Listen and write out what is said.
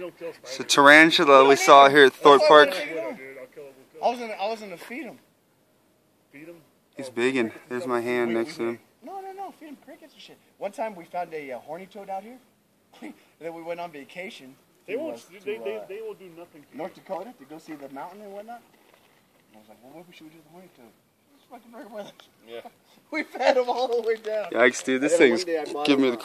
It's a tarantula we saw here at Thorpe Park. I was gonna, I was gonna feed him. Feed him. He's bigging. There's my hand next to him. No, no, no, feed him crickets and shit. One time we found a uh, horny toad out here. and then we went on vacation. They won't. they, to, they, uh, they will do nothing to North Dakota to go see the mountain and whatnot. And I was like, well, what should we do the horny toad? It's fucking very well. Yeah. we fed him all the way down. Yikes, dude. This thing's Give giving me the